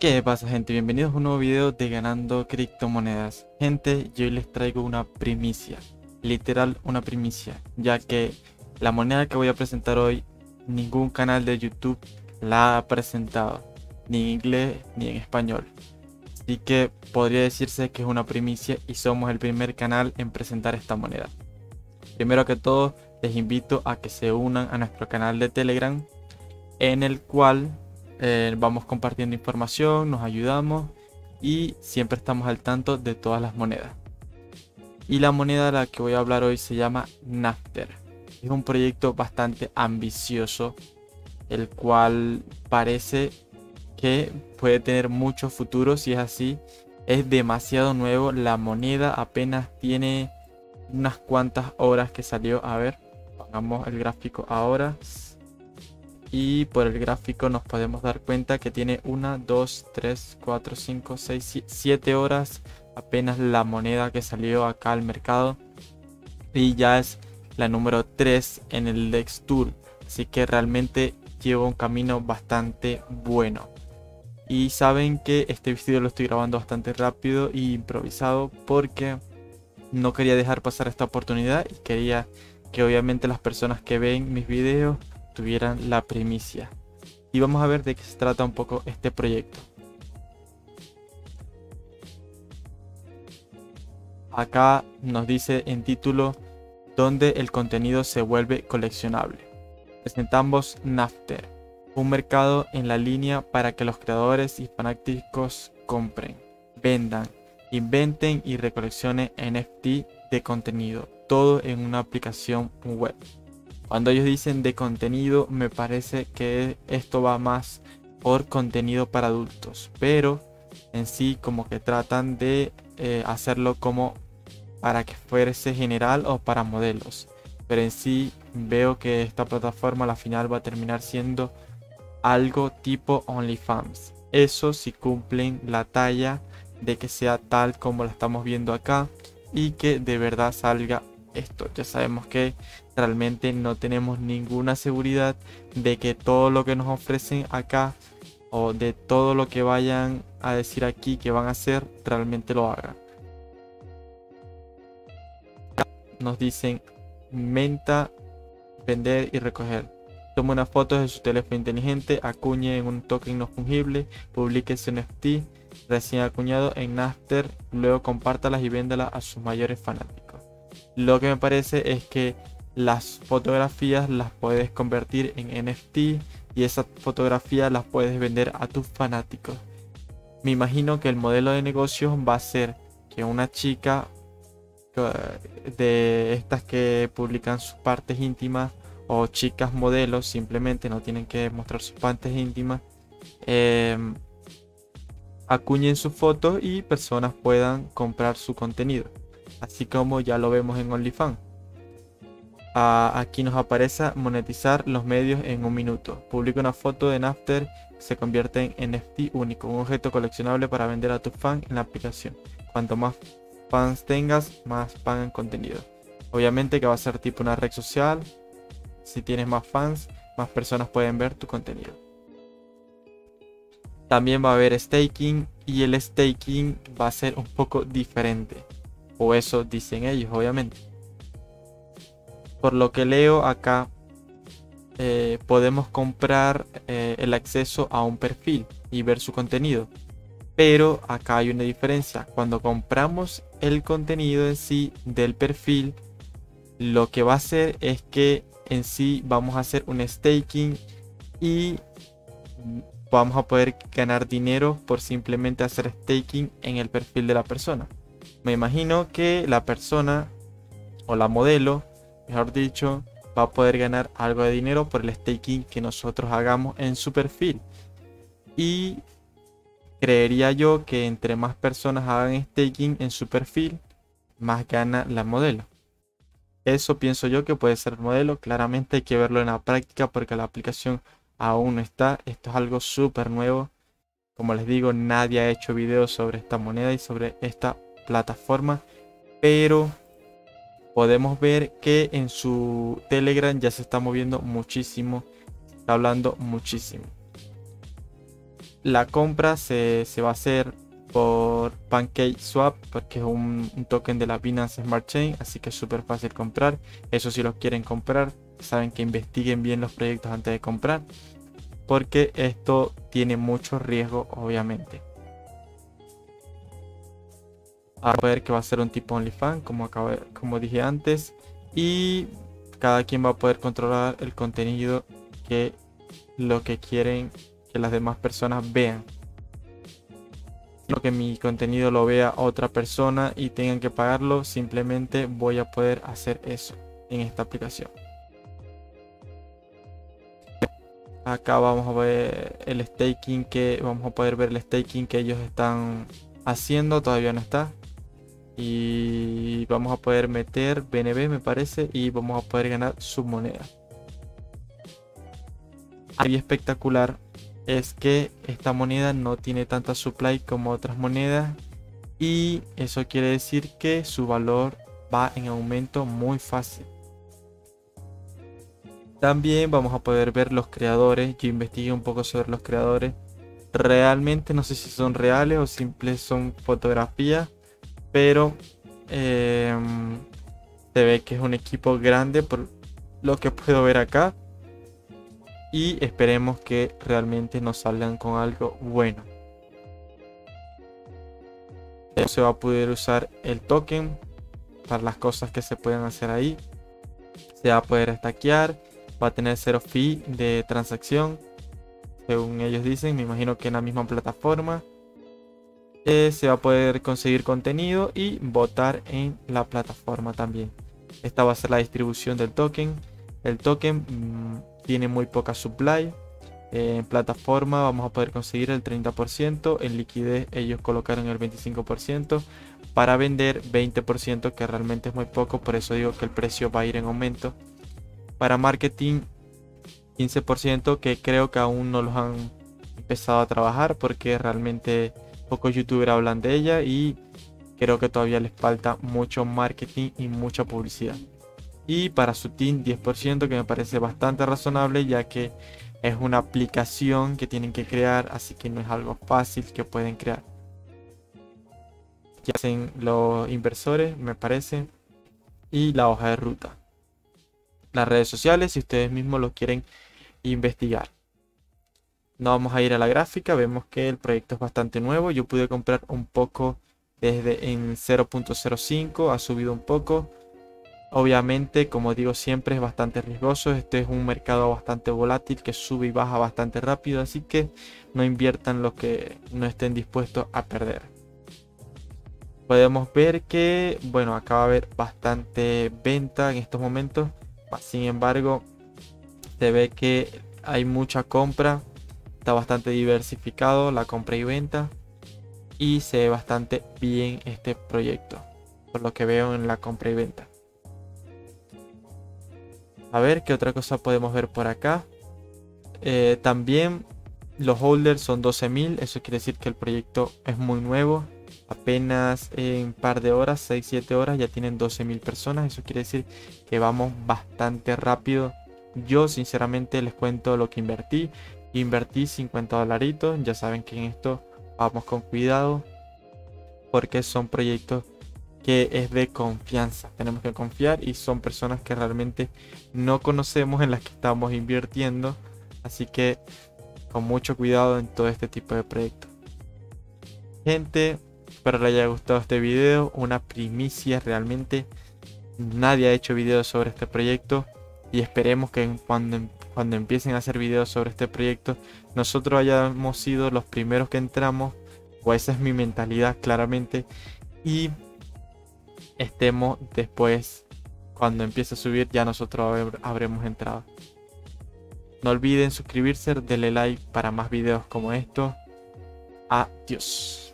¿Qué pasa gente? Bienvenidos a un nuevo video de ganando criptomonedas. Gente, yo hoy les traigo una primicia. Literal una primicia. Ya que la moneda que voy a presentar hoy Ningún canal de YouTube la ha presentado. Ni en inglés ni en español. Así que podría decirse que es una primicia Y somos el primer canal en presentar esta moneda. Primero que todo les invito a que se unan a nuestro canal de Telegram En el cual eh, vamos compartiendo información, nos ayudamos y siempre estamos al tanto de todas las monedas. Y la moneda de la que voy a hablar hoy se llama Nafter. Es un proyecto bastante ambicioso, el cual parece que puede tener mucho futuro si es así. Es demasiado nuevo, la moneda apenas tiene unas cuantas horas que salió. A ver, pongamos el gráfico ahora y por el gráfico nos podemos dar cuenta que tiene 1, 2, 3, 4, 5, 6, 7 horas apenas la moneda que salió acá al mercado. Y ya es la número 3 en el Dex Tour. Así que realmente lleva un camino bastante bueno. Y saben que este video lo estoy grabando bastante rápido e improvisado porque no quería dejar pasar esta oportunidad y quería que obviamente las personas que ven mis videos tuvieran la primicia. Y vamos a ver de qué se trata un poco este proyecto. Acá nos dice en título donde el contenido se vuelve coleccionable. Presentamos Nafter, un mercado en la línea para que los creadores y fanáticos compren, vendan, inventen y recoleccionen NFT de contenido, todo en una aplicación web. Cuando ellos dicen de contenido, me parece que esto va más por contenido para adultos, pero en sí como que tratan de eh, hacerlo como para que fuese general o para modelos. Pero en sí veo que esta plataforma al final va a terminar siendo algo tipo OnlyFans. Eso si cumplen la talla de que sea tal como la estamos viendo acá y que de verdad salga esto. Ya sabemos que realmente no tenemos ninguna seguridad de que todo lo que nos ofrecen acá o de todo lo que vayan a decir aquí que van a hacer realmente lo hagan. Nos dicen menta, vender y recoger. Toma una foto de su teléfono inteligente, acuñe en un token no fungible, publique su NFT recién acuñado en Napster, luego compártalas y véndalas a sus mayores fanáticos. Lo que me parece es que las fotografías las puedes convertir en NFT y esas fotografías las puedes vender a tus fanáticos. Me imagino que el modelo de negocio va a ser que una chica eh, de estas que publican sus partes íntimas o chicas modelos simplemente no tienen que mostrar sus partes íntimas em, acuñen sus fotos y personas puedan comprar su contenido así como ya lo vemos en OnlyFans aquí nos aparece monetizar los medios en un minuto. Publica una foto de Napster se convierte en NFT único, un objeto coleccionable para vender a tus fans en la aplicación. Cuanto más fans tengas, más pagan contenido. Obviamente que va a ser tipo una red social. Si tienes más fans, más personas pueden ver tu contenido. También va a haber staking y el staking va a ser un poco diferente. O eso dicen ellos, obviamente por lo que leo acá, eh, podemos comprar eh, el acceso a un perfil y ver su contenido. Pero acá hay una diferencia. Cuando compramos el contenido en sí del perfil, lo que va a hacer es que en sí vamos a hacer un staking y vamos a poder ganar dinero por simplemente hacer staking en el perfil de la persona. Me imagino que la persona o la modelo mejor dicho, va a poder ganar algo de dinero por el staking que nosotros hagamos en su perfil. Y creería yo que entre más personas hagan staking en su perfil, más gana la modelo. Eso pienso yo que puede ser el modelo. Claramente hay que verlo en la práctica porque la aplicación aún no está. Esto es algo súper nuevo. Como les digo, nadie ha hecho videos sobre esta moneda y sobre esta plataforma. Pero podemos ver que en su Telegram ya se está moviendo muchísimo está hablando muchísimo. La compra se, va a hacer por Pancake Swap porque es un, token de la Binance Smart Chain, así que es súper fácil comprar. Eso si lo quieren comprar, saben que investiguen bien los proyectos antes de comprar porque esto tiene mucho riesgo obviamente. A ver que va a ser un tipo OnlyFans como, como dije antes y cada quien va a poder controlar el contenido que lo que quieren que las demás personas vean. No que mi contenido lo vea otra persona y tengan que pagarlo, simplemente voy a poder hacer eso en esta aplicación. Acá vamos a ver el staking que vamos a poder ver el staking que ellos están haciendo, todavía no está. Y vamos a poder meter BNB me parece y vamos a poder ganar su moneda. Algo espectacular es que esta moneda no tiene tanta supply como otras monedas y eso quiere decir que su valor va en aumento muy fácil. También vamos a poder ver los creadores. Yo investigué un poco sobre los creadores. Realmente no sé si son reales o simples son fotografías. Pero em, se ve que es un equipo grande por lo que puedo ver acá. Y esperemos que realmente nos salgan con algo bueno. Se va a poder usar el token para las cosas que se pueden hacer ahí. Se va a poder estaquear va a tener cero fee de transacción, según ellos dicen, me imagino que en la misma plataforma. Eh, se va a poder conseguir contenido y votar en la plataforma también. Esta va a ser la distribución del token. El token mm, tiene muy poca supply. Eh, en plataforma vamos a poder conseguir el 30%. En liquidez ellos colocaron el 25%. Para vender 20% que realmente es muy poco. Por eso digo que el precio va a ir en aumento. Para marketing 15% que creo que aún no los han empezado a trabajar porque realmente pocos youtubers hablan de ella y creo que todavía les falta mucho marketing y mucha publicidad. Y para su team 10% que me parece bastante razonable ya que es una aplicación que tienen que crear así que no es algo fácil que pueden crear. Que hacen los inversores me parece y la hoja de ruta las redes sociales si ustedes mismos lo quieren investigar. No vamos a ir a la gráfica, vemos que el proyecto es bastante nuevo. Yo pude comprar un poco desde en 0.05, ha subido un poco. Obviamente, como digo siempre, es bastante riesgoso. Este es un mercado bastante volátil que sube y baja bastante rápido, así que no inviertan lo que no estén dispuestos a perder. Podemos ver que, bueno, acaba de haber bastante venta en estos momentos. Sin embargo, se ve que hay mucha compra. Está bastante diversificado la compra y venta. Y se ve bastante bien este proyecto. Por lo que veo en la compra y venta. A ver qué otra cosa podemos ver por acá. Eh, también los holders son 12.000. Eso quiere decir que el proyecto es muy nuevo apenas en par de horas, 6-7 horas, ya tienen 12.000 personas. Eso quiere decir que vamos bastante rápido. Yo sinceramente les cuento lo que invertí. Invertí 50 dolaritos. Ya saben que en esto vamos con cuidado. Porque son proyectos que es de confianza. Tenemos que confiar y son personas que realmente no conocemos en las que estamos invirtiendo. Así que con mucho cuidado en todo este tipo de proyectos. Gente, Espero les haya gustado este video, una primicia realmente. Nadie ha hecho videos sobre este proyecto y esperemos que cuando, cuando empiecen a hacer videos sobre este proyecto nosotros hayamos sido los primeros que entramos, o esa es mi mentalidad claramente, y estemos después, cuando empiece a subir, ya nosotros habremos entrado. No olviden suscribirse, denle like para más videos como estos. Adiós.